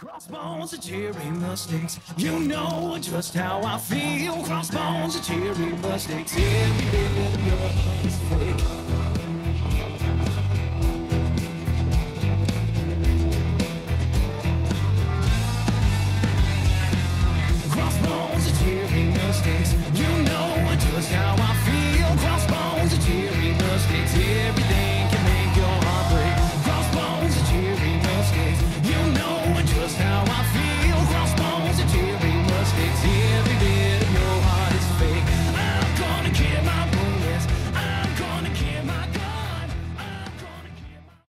Crossbones and cherry mustangs, you know just how I feel. Crossbones and cherry mustangs, yeah,